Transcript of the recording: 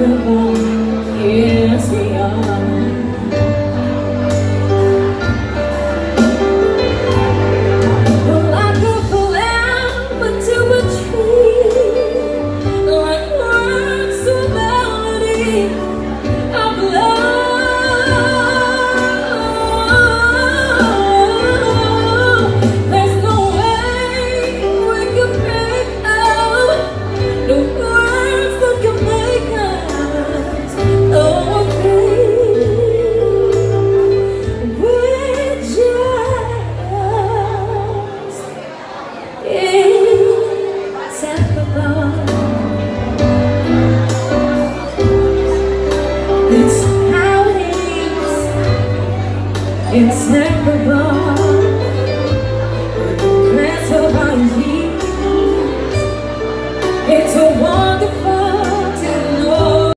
的梦。It's never gone.